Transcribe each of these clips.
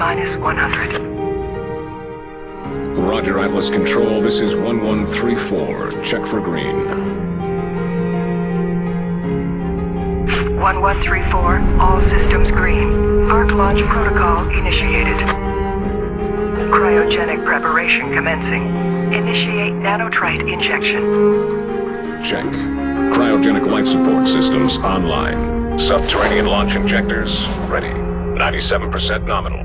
minus 100. Roger, Atlas Control. This is 1134. Check for green. 1134, all systems green. Ark launch protocol initiated. Cryogenic preparation commencing. Initiate nanotrite injection. Check. Cryogenic life support systems online. Subterranean launch injectors ready. 97% nominal.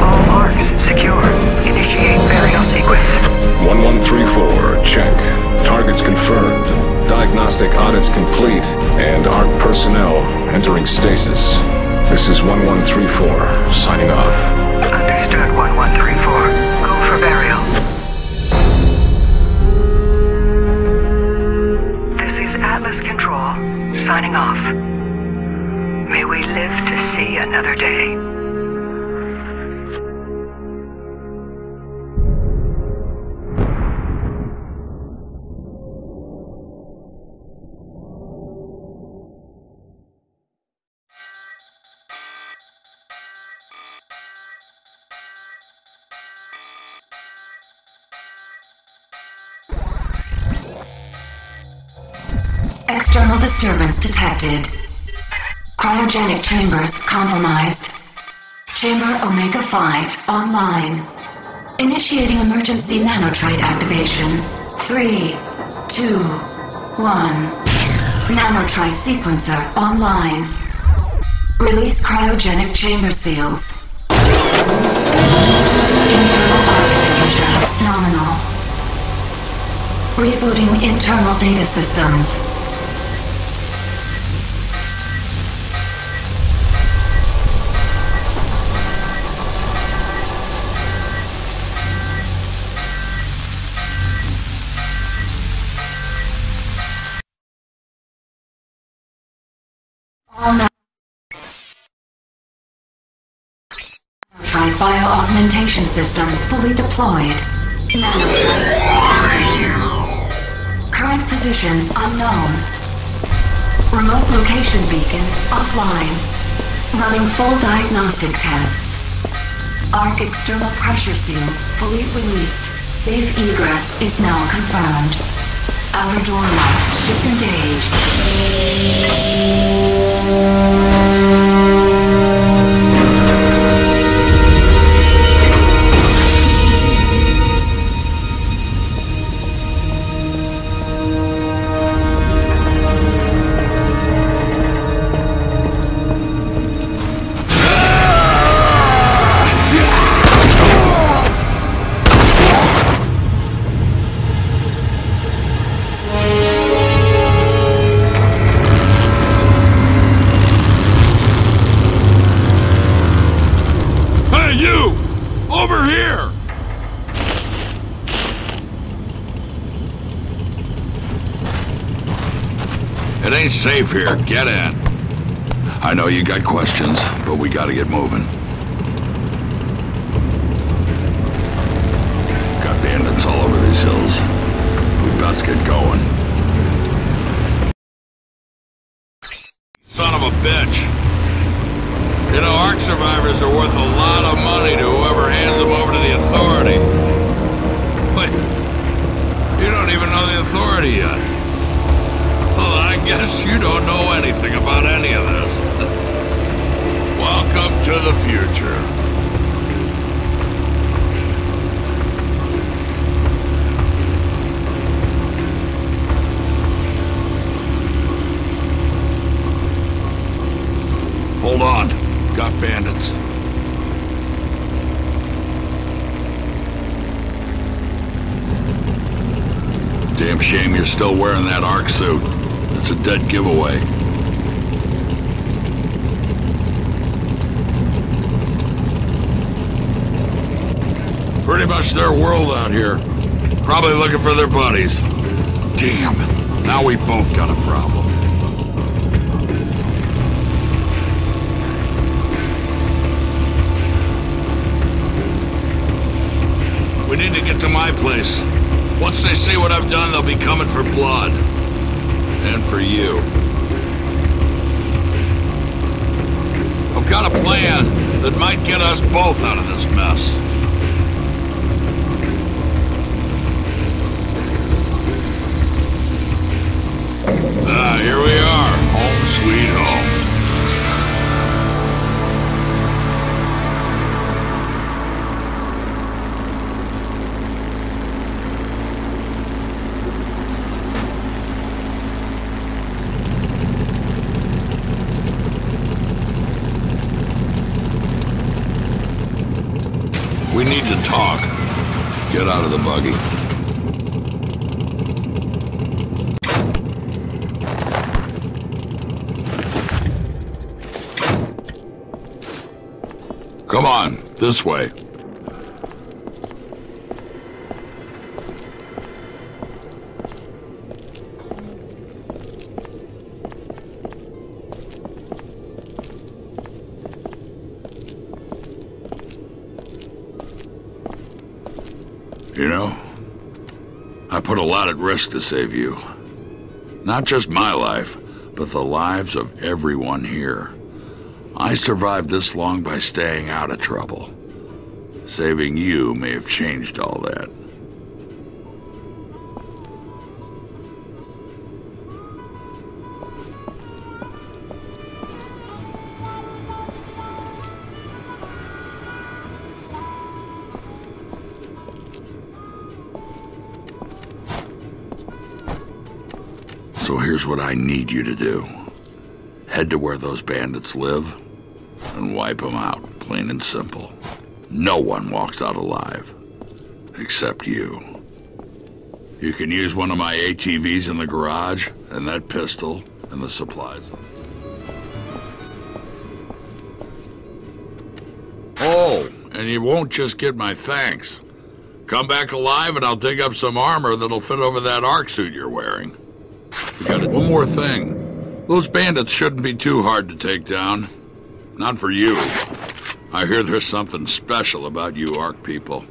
All Arks secure. Initiate burial sequence. 1134, check. Targets confirmed. Diagnostic audits complete. And Ark personnel entering stasis. This is 1134, signing off. External disturbance detected. Cryogenic chambers compromised. Chamber Omega 5 online. Initiating emergency nanotrite activation. Three, two, one. Nanotrite sequencer online. Release cryogenic chamber seals. Internal architecture nominal. Rebooting internal data systems. All now. Nanotrite bio-augmentation systems fully deployed. Nanotrites. Current position unknown. Remote location beacon offline. Running full diagnostic tests. Ark external pressure seals fully released. Safe egress is now confirmed. Outer door lock disengaged. Hey, you! Ain't safe here. Get in. I know you got questions, but we gotta get moving. Got bandits all over these hills. We best get going. Son of a bitch. You know, Ark survivors are worth a lot of money to whoever hands them over to the authority. Wait, you don't even know the authority yet. Guess you don't know anything about any of this. Welcome to the future. Hold on. Got bandits. Damn shame you're still wearing that Ark suit. It's a dead giveaway. Pretty much their world out here. Probably looking for their buddies. Damn. Now we both got a problem. We need to get to my place. Once they see what I've done, they'll be coming for blood. And for you. I've got a plan that might get us both out of this mess. Ah, here we are. Home sweet home. Need to talk. Get out of the buggy. Come on, this way. You know, I put a lot at risk to save you. Not just my life, but the lives of everyone here. I survived this long by staying out of trouble. Saving you may have changed all that. Here's what I need you to do. Head to where those bandits live and wipe them out, plain and simple. No one walks out alive. Except you. You can use one of my ATVs in the garage, and that pistol, and the supplies. Oh, and you won't just get my thanks. Come back alive and I'll dig up some armor that'll fit over that Ark suit you're wearing. One more thing. Those bandits shouldn't be too hard to take down. Not for you. I hear there's something special about you Ark people.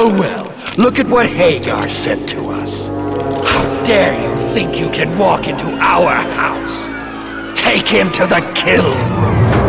Well, well, look at what Hagar said to us. How dare you think you can walk into our house? Take him to the kill room.